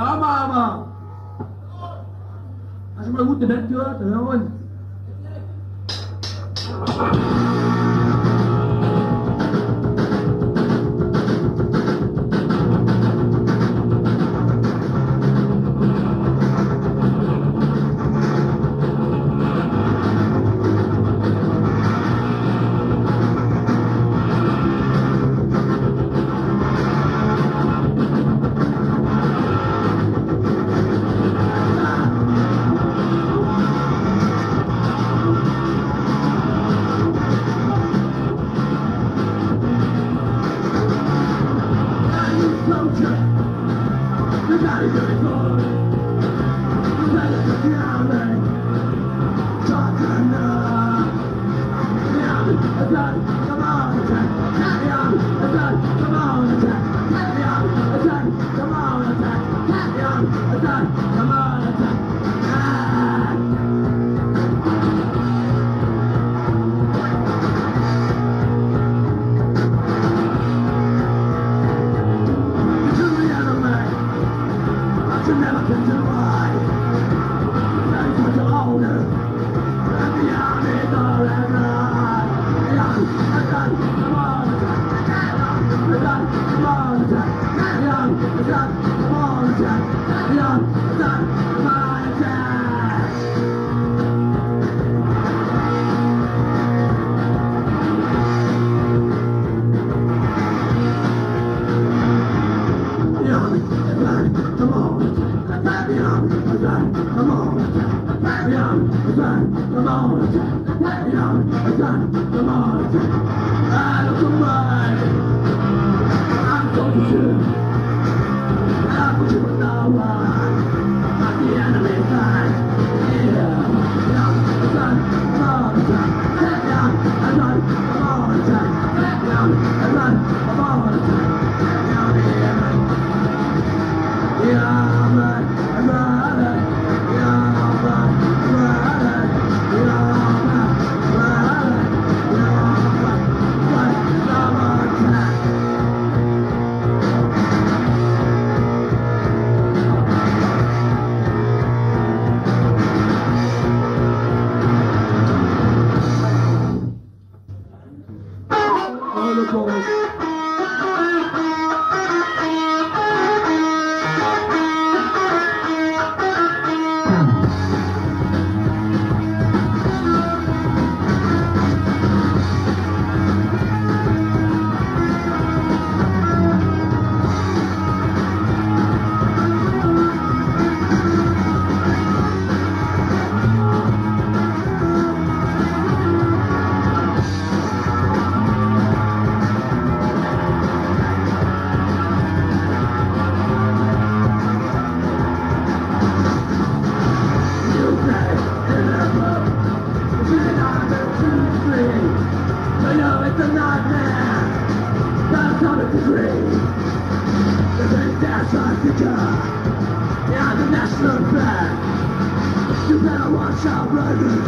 ஆமா ஆமா அது மாதிரி ஊத்து நிறுத்தி வர Come on, moon, right now, the sun, the moon. I look around, I'm going to you, I'm talking to. Antarctica Yeah, the national flag. You better watch out, brother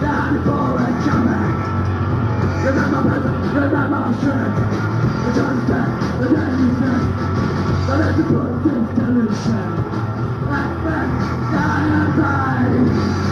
The animal ain't coming Remember, brother, remember, friend Return back, the day you think That is the point the delusion Like men, die and die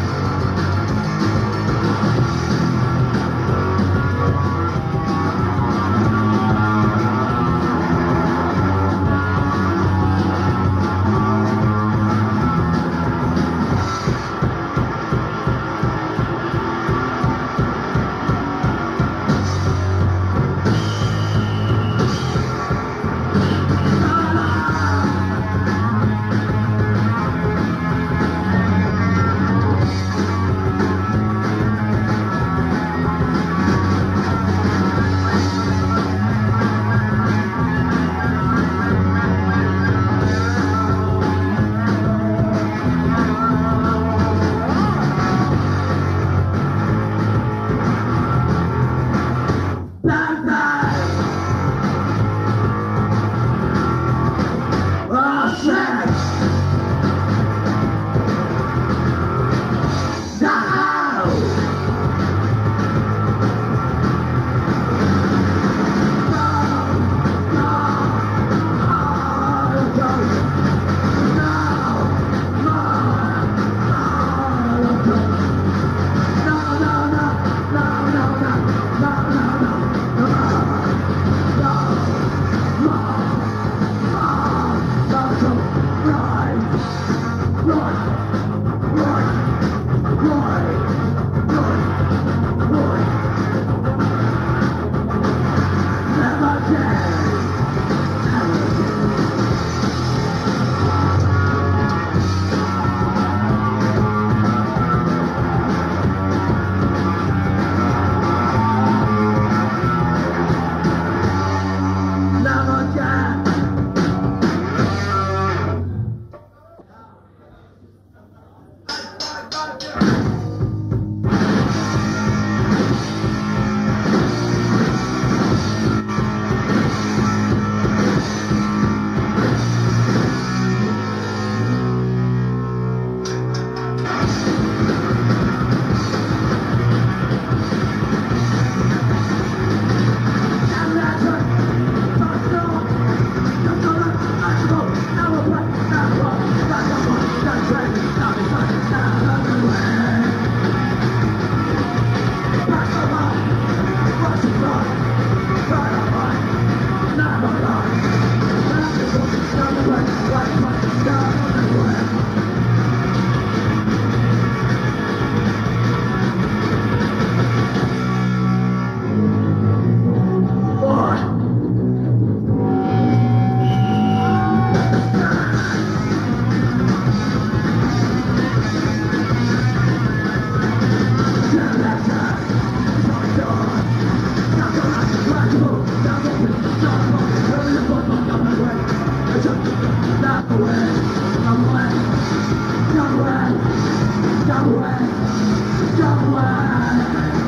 Don't run! Don't run! Don't!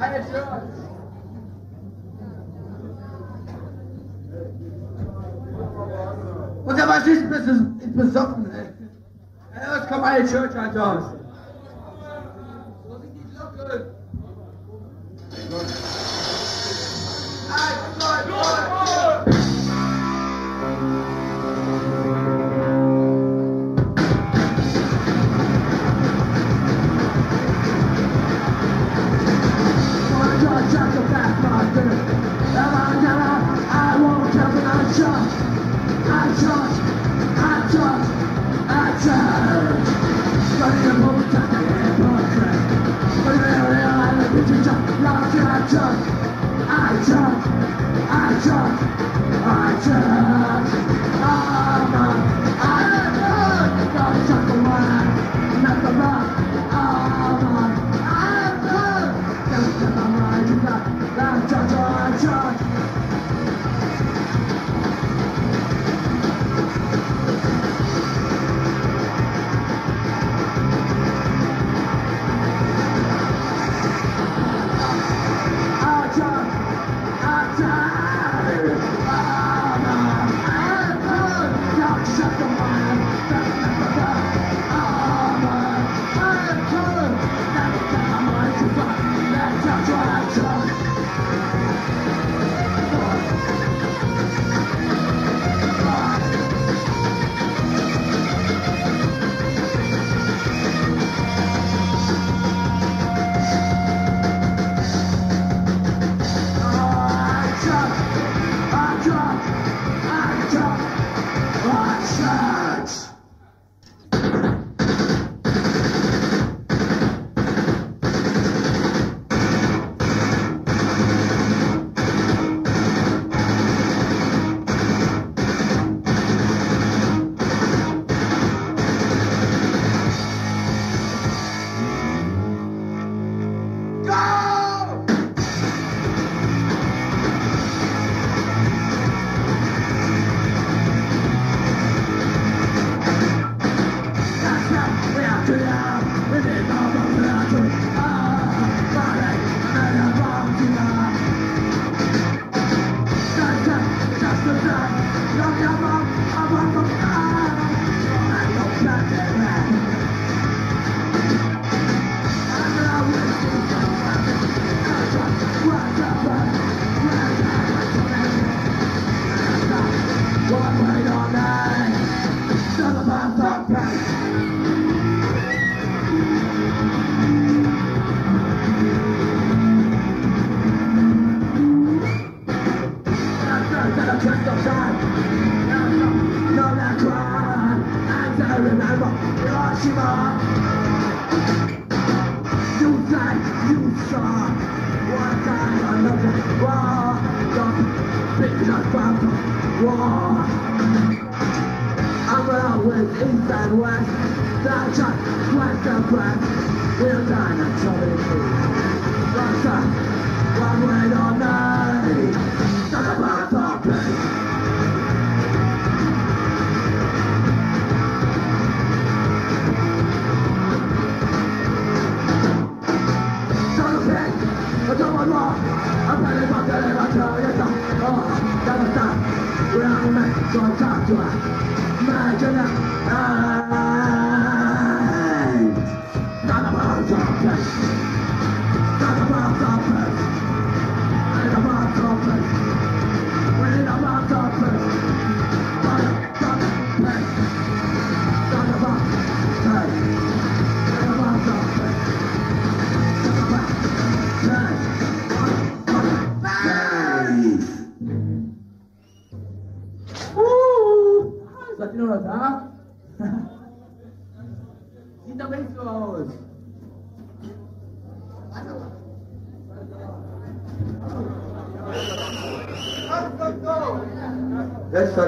Keine Chance. Und der Bassist ist besoffen, ey. Was kommt meine Church halt aus. Wo sind die Glocken?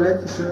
elétrica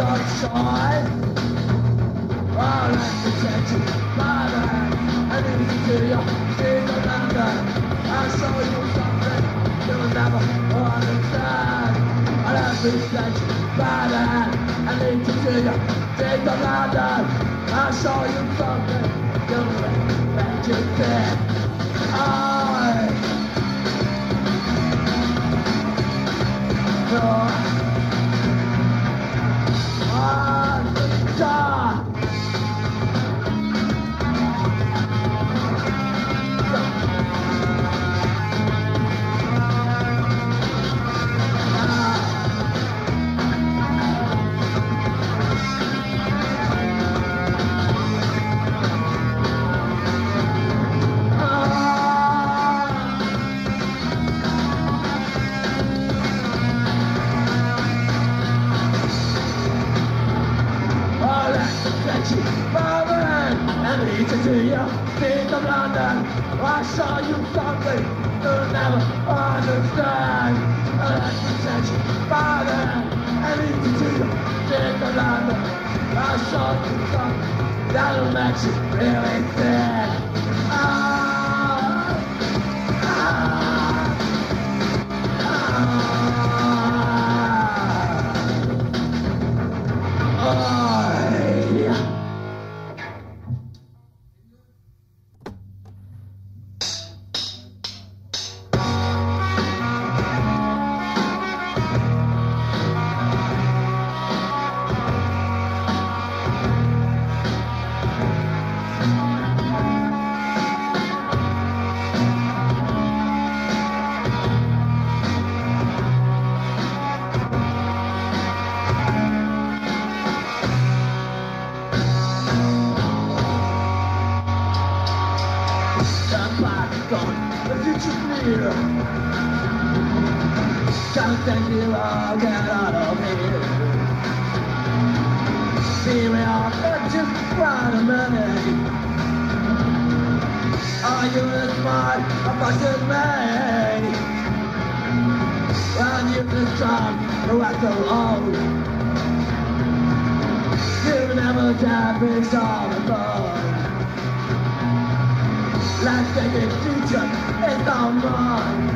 outside. i. I need to. I saw you something you never I need to. I saw you something you never. I. never can be strong alone. Let's take it future is all mine.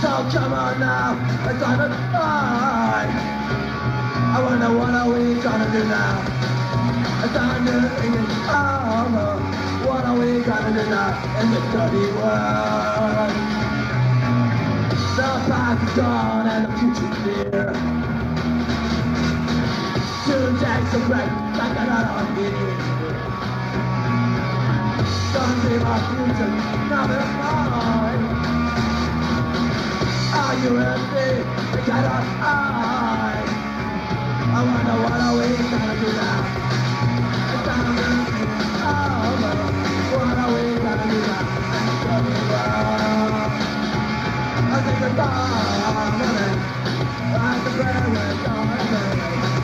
So come on now, it's on the line. I wonder what are we gonna do now? It's on the English armor. What are we gonna do now in this dirty world? The past is gone and the future's near. Of break, like year. Don't be my future, now they're mine. Are you ready? You cannot hide. I wonder what are we gonna do now? It's time to. What are we gonna do now? I think goodbye, money. Like prayer with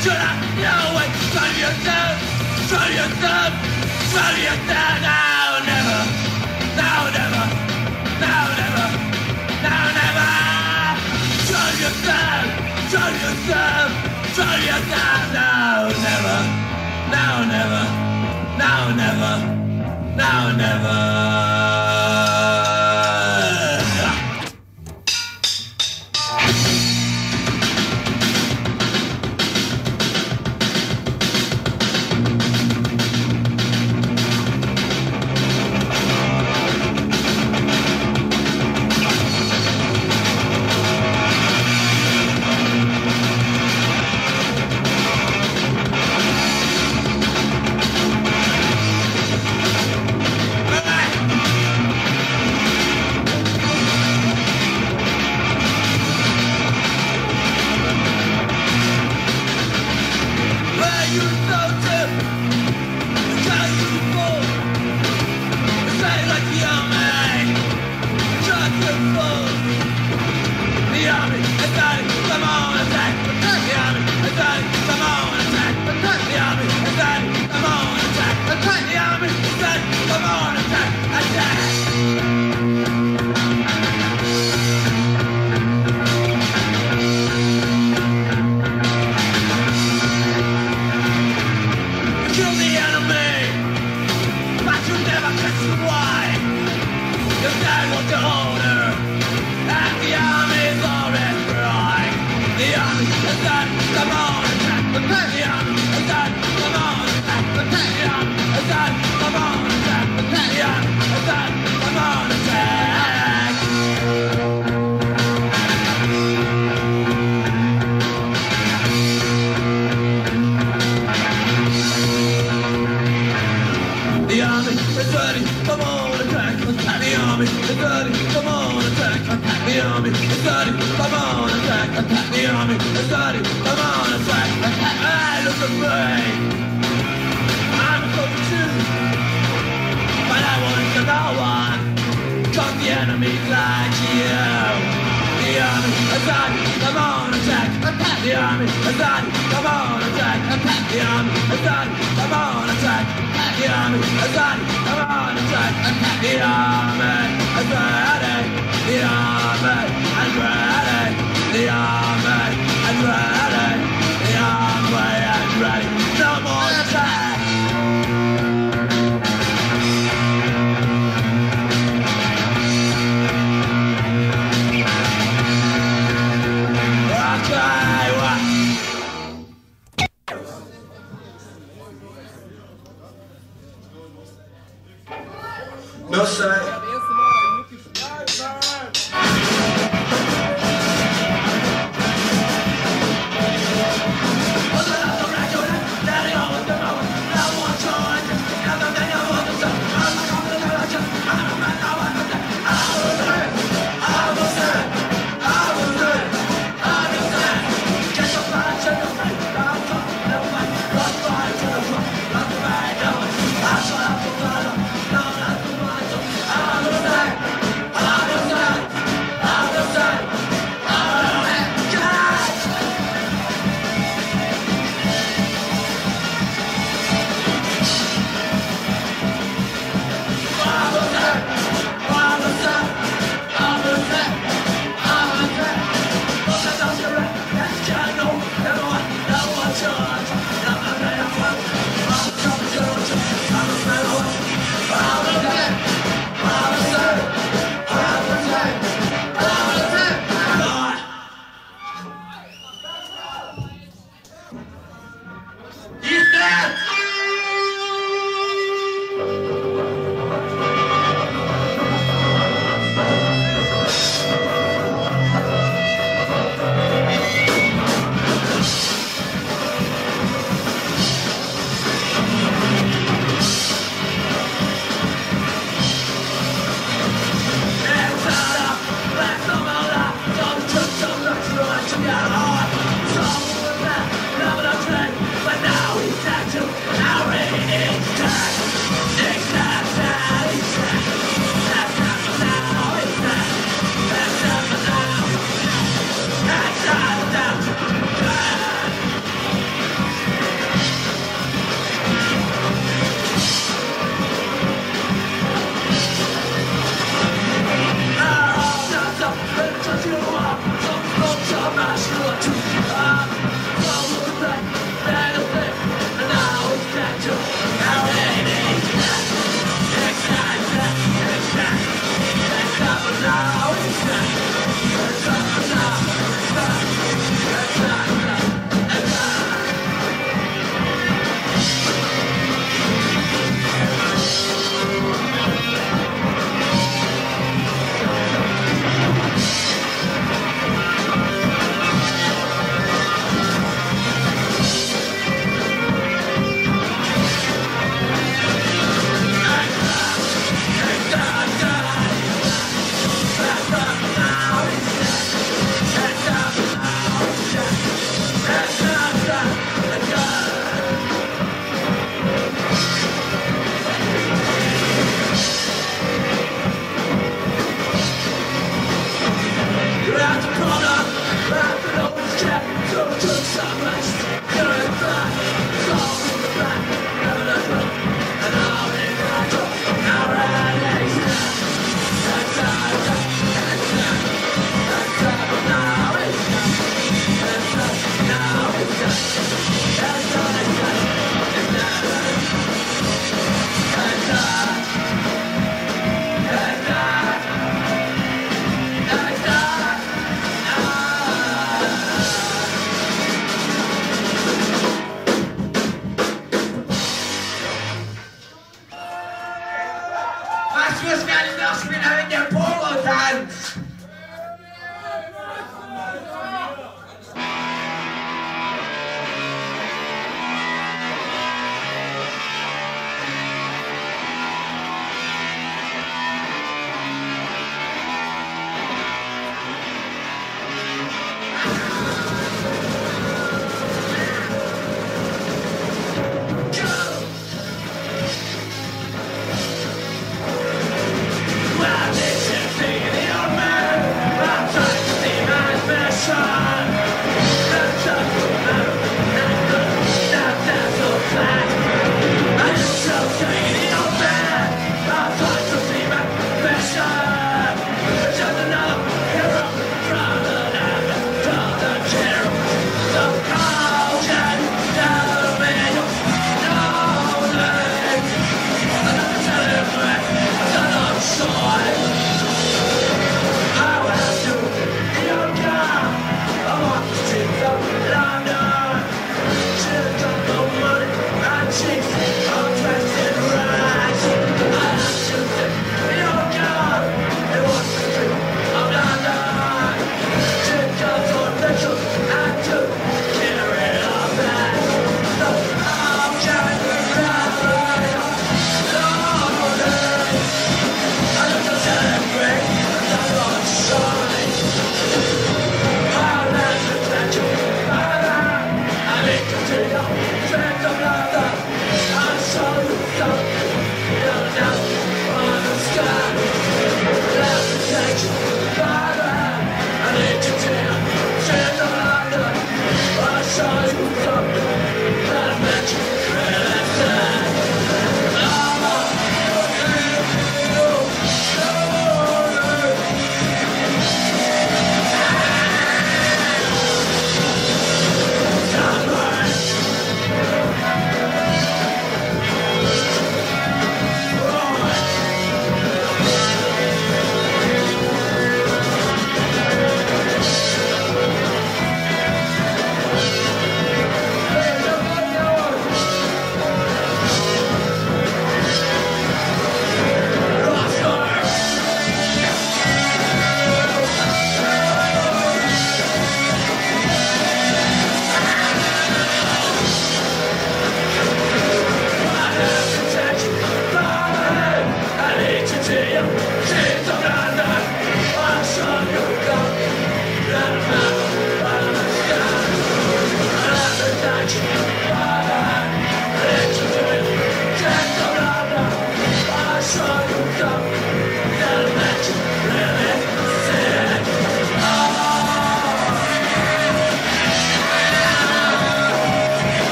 Piczura, no way, shut you down, shut you down, shut you down, now never, now never, now never, now never, shut you down, shut you down, shut you down, now never, now never, now never, now never. sun, come on, attack, attack the army. The sun, come on, attack, attack the army. The sun, come on, attack, attack the army. The sun, come on, attack, attack the army. I'm ready, the army. I'm ready, the army. I'm ready, the army. I'm ready. No more attack.